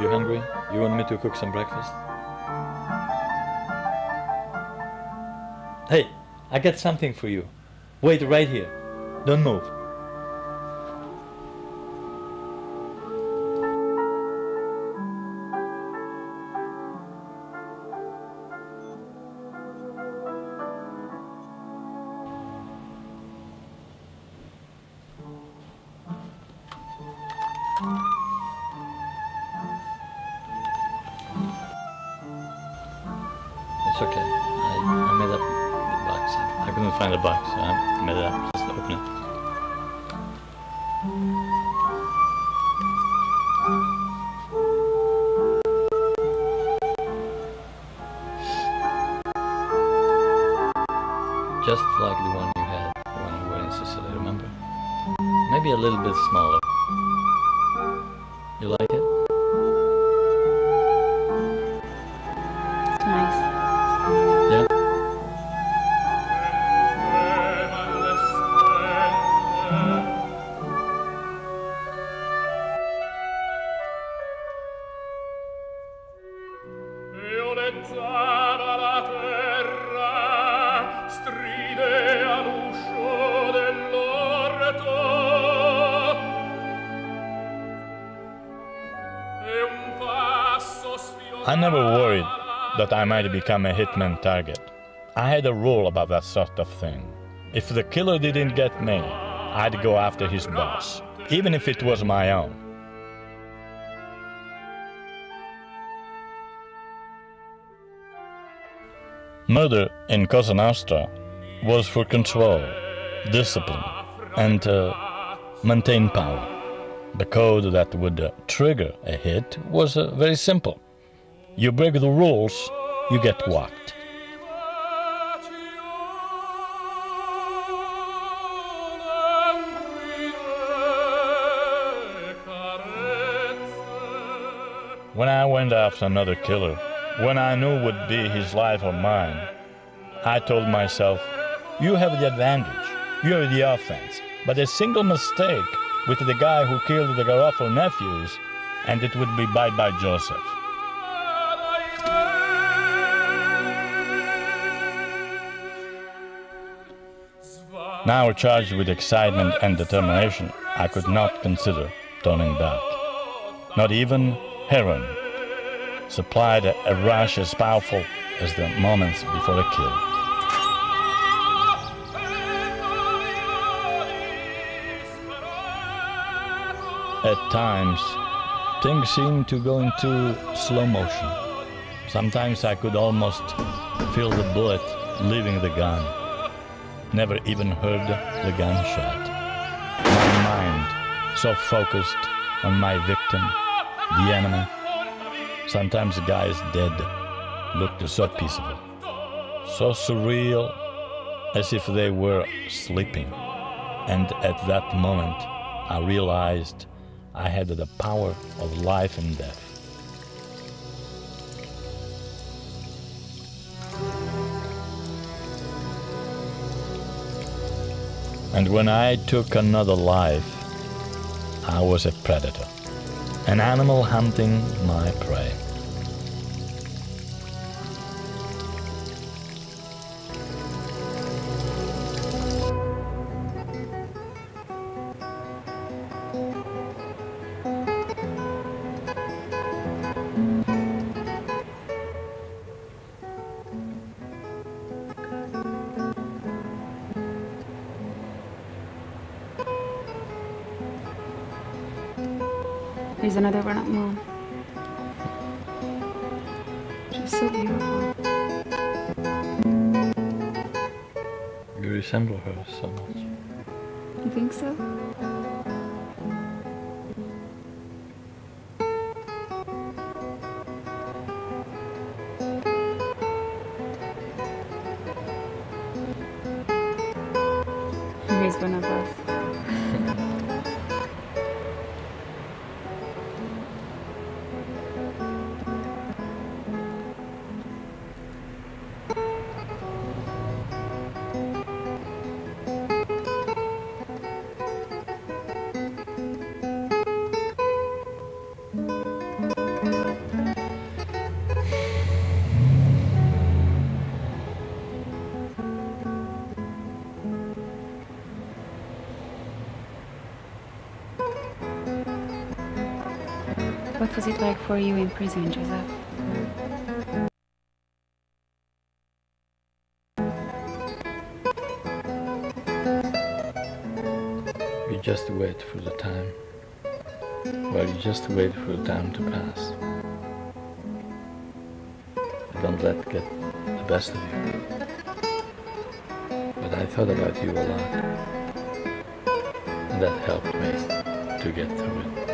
You hungry? You want me to cook some breakfast? Hey, I got something for you. Wait right here. Don't move. It's okay. I, I made up the box. I couldn't find the box, so I made it up just to open it. Just like the one you had when you were in Sicily, remember? Maybe a little bit smaller. You like it? I never worried that I might become a hitman target. I had a rule about that sort of thing. If the killer didn't get me, I'd go after his boss, even if it was my own. Murder in Cosa Nostra was for control, discipline, and to maintain power. The code that would uh, trigger a hit was uh, very simple. You break the rules, you get whacked. When I went after another killer, when I knew would be his life or mine, I told myself, you have the advantage, you have the offense, but a single mistake with the guy who killed the Garofalo nephews, and it would be bye-bye Joseph. Now charged with excitement and determination, I could not consider turning back. Not even heroin supplied a, a rush as powerful as the moments before a kill. At times, things seemed to go into slow motion. Sometimes I could almost feel the bullet leaving the gun. Never even heard the gunshot. My mind so focused on my victim, the enemy. Sometimes the guys dead looked so peaceful, so surreal, as if they were sleeping. And at that moment, I realized I had the power of life and death. And when I took another life, I was a predator, an animal hunting my prey. Here's another one up moon. She's so beautiful. You resemble her so much. You think so? Here's one of us. What was it like for you in prison, Joseph? You just wait for the time. Well, you just wait for the time to pass. Don't let it get the best of you. But I thought about you a lot. And that helped me to get through it.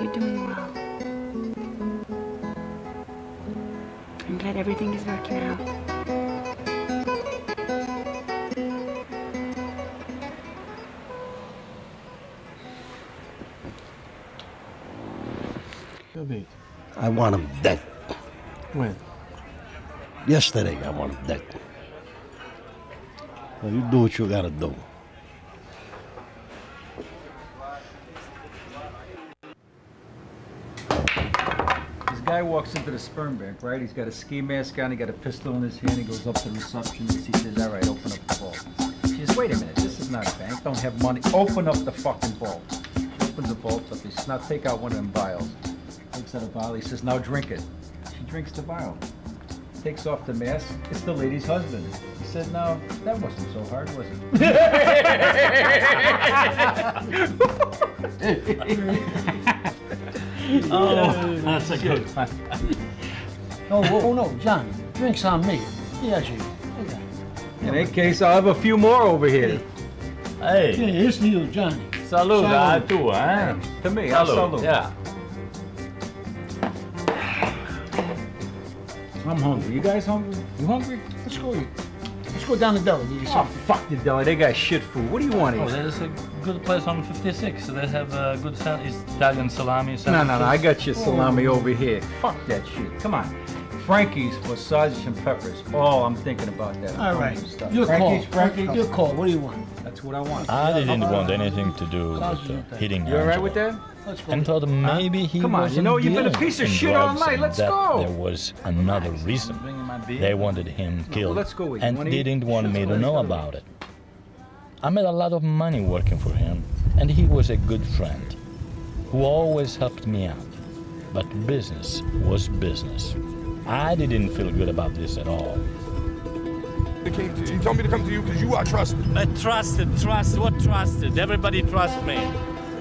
You're doing well. I'm glad everything is working out. I want him dead. When? Yesterday, I want him dead. Well, you do what you gotta do. Guy walks into the sperm bank, right? He's got a ski mask on, he got a pistol in his hand, he goes up to the receptionist, he says, all right, open up the vault. She says, wait a minute, this is not a bank, don't have money, open up the fucking vault. She opens the vault up, he says, now take out one of them vials. Takes out a vial, he says, now drink it. She drinks the vial. Takes off the mask, it's the lady's husband. He said, no, that wasn't so hard, was it? oh, that's a good one. Oh, oh, oh, no, Johnny, drinks on me. Yeah, gee. In that case, I'll have a few more over here. Yeah, Hey, here's to you, Johnny. salud, Salud. ah, tu, eh? To me, I'll Salud, salute. yeah. I'm hungry. You guys hungry? You hungry? Let's go. Let's go down the deli. Get Oh, fuck the deli. They got shit food. What do you want to Oh, eat? there's a good place on 56. So They have a good sal- Italian salami. No, no, no. I got your salami over here. Fuck that shit. Come on. Frankie's for sausage and peppers. Oh, I'm thinking about that. I'm All hungry right. and stuff. Your call. Frankie's, Frankie's. Your call. What do you want? That's what I want. I didn't want anything to do with uh, good. hitting You all right Angela. with that? Let's go. And thought maybe he Come on, wasn't you know, you've been a piece of shit all drugs night. Let's that go. There was another reason. Bringing my beer. They wanted him killed let's go eat. and didn't want me to know go. about it. I made a lot of money working for him, and he was a good friend who always helped me out. But business was business. I didn't feel good about this at all. They came to you. You told me to come to you because you are trusted. I trusted, trust, what trusted? Everybody trusts me.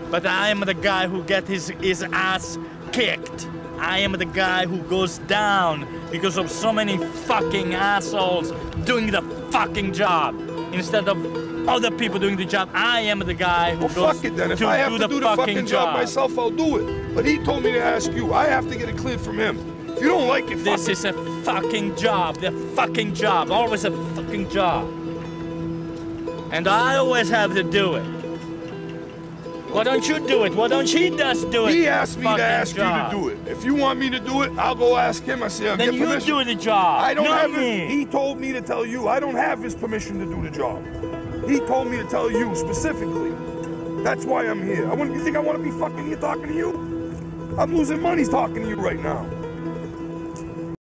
But I am the guy who get his, his ass kicked. I am the guy who goes down because of so many fucking assholes doing the fucking job. Instead of other people doing the job, I am the guy who Well, goes fuck it then. If to I have do to the do the fucking job myself, I'll do it. But he told me to ask you. I have to get it cleared from him. If you don't like it, This is a fucking job. The fucking job. Always a fucking job. And I always have to do it. Why don't you do it? Why don't he just do it? He asked me to ask job. you to do it. If you want me to do it, I'll go ask him. I say I'll Then get you permission. do the job. I don't not have me. it. He told me to tell you. I don't have his permission to do the job. He told me to tell you specifically. That's why I'm here. I want. You think I want to be fucking here talking to you? I'm losing money talking to you right now.